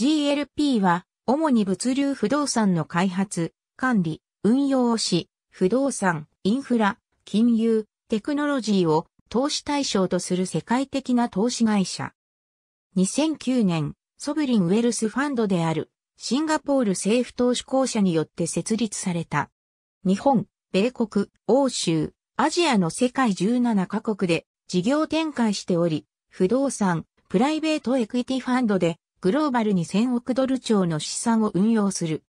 GLP は、主に物流不動産の開発、管理、運用をし、不動産、インフラ、金融、テクノロジーを投資対象とする世界的な投資会社。2009年、ソブリンウェルスファンドであるシンガポール政府投資公社によって設立された。日本、米国、欧州、アジアの世界17カ国で事業展開しており、不動産、プライベートエクイティファンドでグローバルに1000億ドル超の資産を運用する。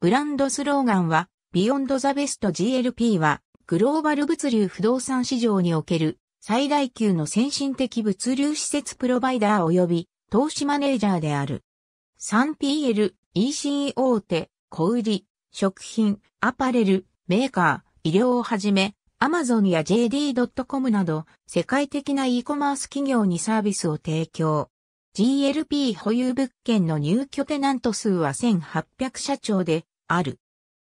ブランドスローガンは、ビヨンドザベスト GLP は、グローバル物流不動産市場における最大級の先進的物流施設プロバイダー及び投資マネージャーである。3PL、EC 大手、小売、食品、アパレル、メーカー、医療をはじめ、アマゾンや JD.com など世界的な e コマース企業にサービスを提供。GLP 保有物件の入居テナント数は1800社長である。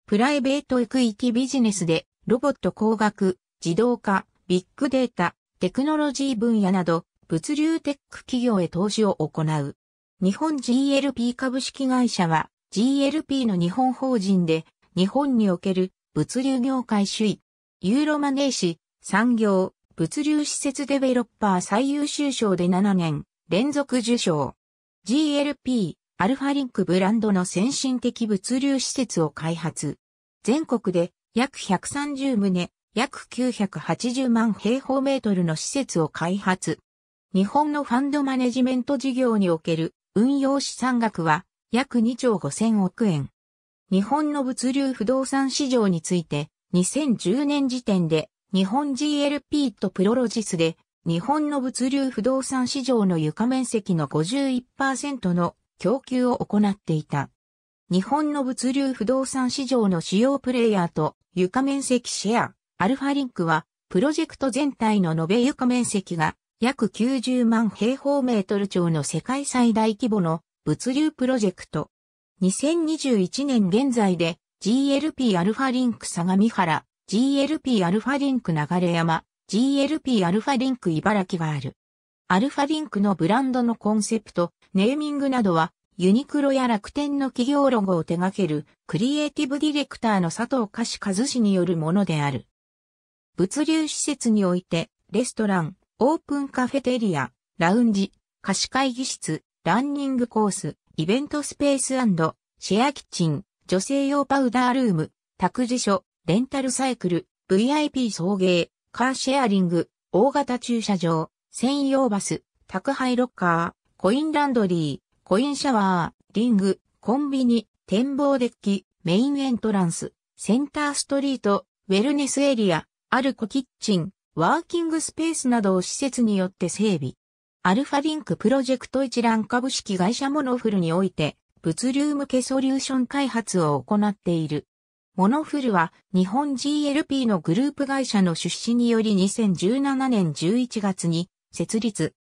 プライベートエクイティビジネスでロボット工学、自動化、ビッグデータ、テクノロジー分野など、物流テック企業へ投資を行う。日本 GLP 株式会社は GLP の日本法人で、日本における物流業界首位、ユーロマネーシ、産業、物流施設デベロッパー最優秀賞で7年連続受賞。GLP、アルファリンクブランドの先進的物流施設を開発。全国で約130棟、約980万平方メートルの施設を開発。日本のファンドマネジメント事業における運用資産額は約2兆5000億円。日本の物流不動産市場について2010年時点で日本 GLP とプロロジスで日本の物流不動産市場の床面積の51%の供給を行っていた。日本の物流不動産市場の主要プレイヤーと床面積シェア、アルファリンクは、プロジェクト全体の延べ床面積が約90万平方メートル超の世界最大規模の物流プロジェクト。2021年現在で GLP アルファリンク相模原、GLP アルファリンク流山、GLP アルファリンク茨城がある。アルファリンクのブランドのコンセプト、ネーミングなどはユニクロや楽天の企業ロゴを手掛けるクリエイティブディレクターの佐藤菓子和氏によるものである。物流施設において、レストラン、オープンカフェテリア、ラウンジ、貸し会議室、ランニングコース、イベントスペースシェアキッチン、女性用パウダールーム、託児所、レンタルサイクル、VIP 送迎、カーシェアリング、大型駐車場、専用バス、宅配ロッカー、コインランドリー、コインシャワー、リング、コンビニ、展望デッキ、メインエントランス、センターストリート、ウェルネスエリア、アルコキッチン、ワーキングスペースなどを施設によって整備。アルファリンクプロジェクト一覧株式会社モノフルにおいて、物流向けソリューション開発を行っている。モノフルは日本 GLP のグループ会社の出資により2017年11月に設立。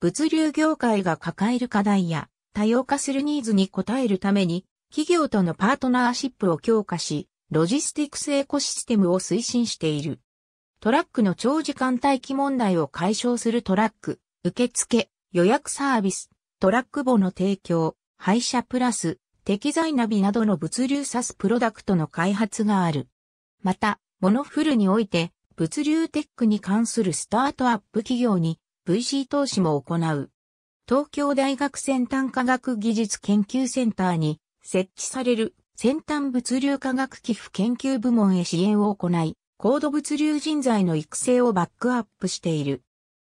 物流業界が抱える課題や多様化するニーズに応えるために企業とのパートナーシップを強化し、ロジスティクスエコシステムを推進している。トラックの長時間待機問題を解消するトラック、受付、予約サービス、トラック簿の提供、配車プラス、適材ナビなどの物流サスプロダクトの開発がある。また、モノフルにおいて、物流テックに関するスタートアップ企業に VC 投資も行う。東京大学先端科学技術研究センターに設置される先端物流科学寄付研究部門へ支援を行い、高度物流人材の育成をバックアップしている。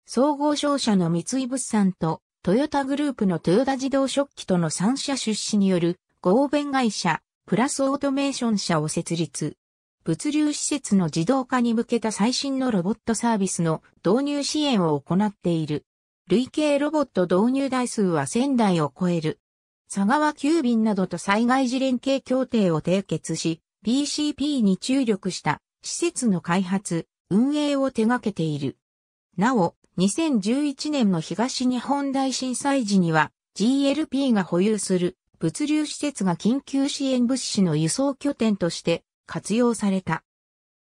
総合商社の三井物産とトヨタグループの豊田自動食器との3社出資による合弁会社プラスオートメーション社を設立。物流施設の自動化に向けた最新のロボットサービスの導入支援を行っている。累計ロボット導入台数は1000台を超える。佐川急便などと災害時連携協定を締結し、PCP に注力した施設の開発、運営を手掛けている。なお、2011年の東日本大震災時には GLP が保有する物流施設が緊急支援物資の輸送拠点として活用された。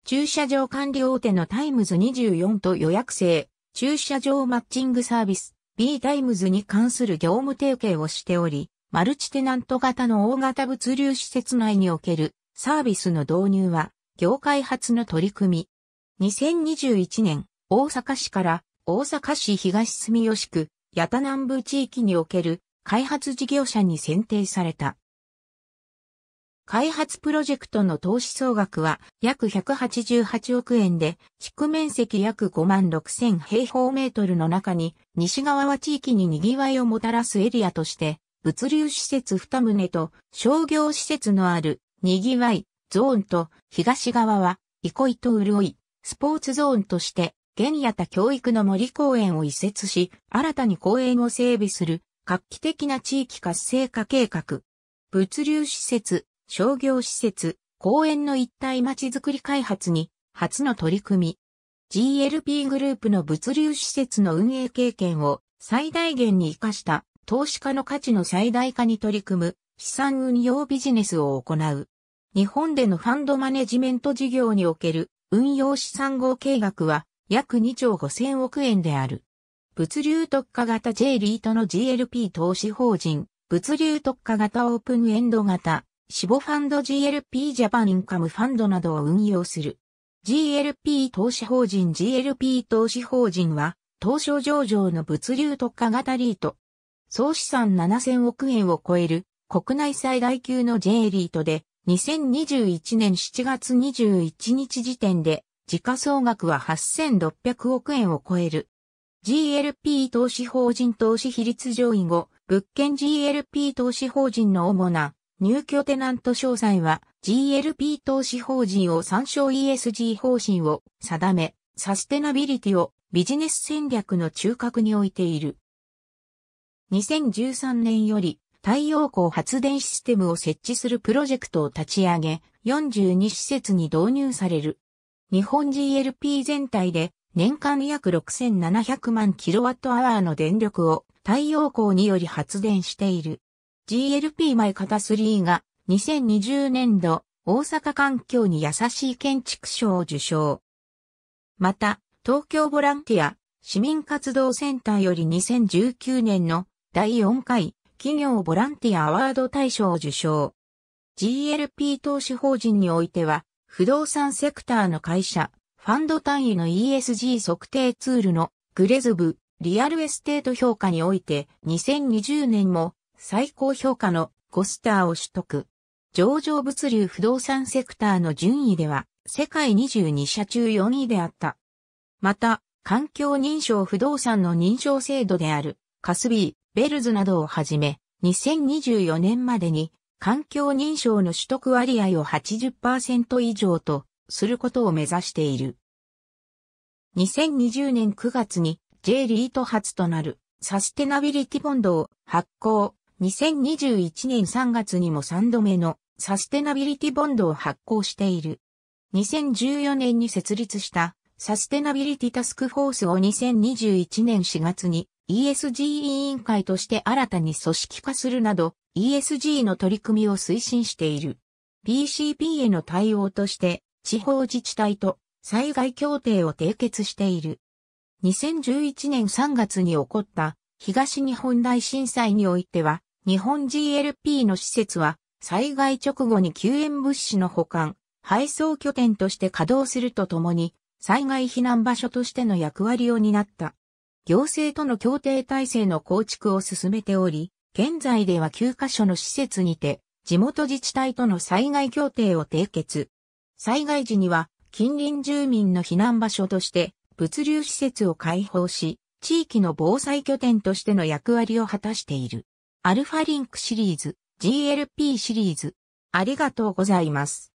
駐車場管理大手のタイムズ24と予約制、駐車場マッチングサービス B タイムズに関する業務提携をしており、マルチテナント型の大型物流施設内におけるサービスの導入は、業界初の取り組み。2021年、大阪市から大阪市東住吉区、矢田南部地域における開発事業者に選定された。開発プロジェクトの投資総額は約188億円で、地区面積約5万6千平方メートルの中に、西側は地域に賑わいをもたらすエリアとして、物流施設2棟と商業施設のある賑わいゾーンと東側は憩いと潤い、スポーツゾーンとして、現やた教育の森公園を移設し、新たに公園を整備する画期的な地域活性化計画。物流施設、商業施設、公園の一体町づくり開発に初の取り組み。GLP グループの物流施設の運営経験を最大限に活かした投資家の価値の最大化に取り組む資産運用ビジネスを行う。日本でのファンドマネジメント事業における運用資産合計額は約2兆5000億円である。物流特化型 J リートの GLP 投資法人、物流特化型オープンエンド型、死母ファンド GLP ジャパンインカムファンドなどを運用する。GLP 投資法人 GLP 投資法人は、東証上場の物流特化型リート。総資産7000億円を超える国内最大級の J リートで、2021年7月21日時点で、時価総額は8600億円を超える。GLP 投資法人投資比率上位後、物件 GLP 投資法人の主な入居テナント詳細は GLP 投資法人を参照 ESG 方針を定め、サステナビリティをビジネス戦略の中核に置いている。2013年より太陽光発電システムを設置するプロジェクトを立ち上げ、42施設に導入される。日本 GLP 全体で年間約6700万キロワットアワーの電力を太陽光により発電している。GLP マイカタ3が2020年度大阪環境に優しい建築賞を受賞。また、東京ボランティア市民活動センターより2019年の第4回企業ボランティアアワード大賞を受賞。GLP 投資法人においては、不動産セクターの会社、ファンド単位の ESG 測定ツールの GRESB、リアルエステート評価において、2020年も最高評価の5スターを取得。上場物流不動産セクターの順位では、世界22社中4位であった。また、環境認証不動産の認証制度である、カスビー、ベルズなどをはじめ、2024年までに環境認証の取得割合を80%以上とすることを目指している。2020年9月に J リート初となるサステナビリティボンドを発行。2021年3月にも3度目のサステナビリティボンドを発行している。2014年に設立したサステナビリティタスクフォースを2021年4月に ESG 委員会として新たに組織化するなど ESG の取り組みを推進している。PCP への対応として地方自治体と災害協定を締結している。2011年3月に起こった東日本大震災においては日本 GLP の施設は災害直後に救援物資の保管、配送拠点として稼働するとともに災害避難場所としての役割を担った。行政との協定体制の構築を進めており、現在では9カ所の施設にて、地元自治体との災害協定を締結。災害時には、近隣住民の避難場所として、物流施設を開放し、地域の防災拠点としての役割を果たしている。アルファリンクシリーズ、GLP シリーズ。ありがとうございます。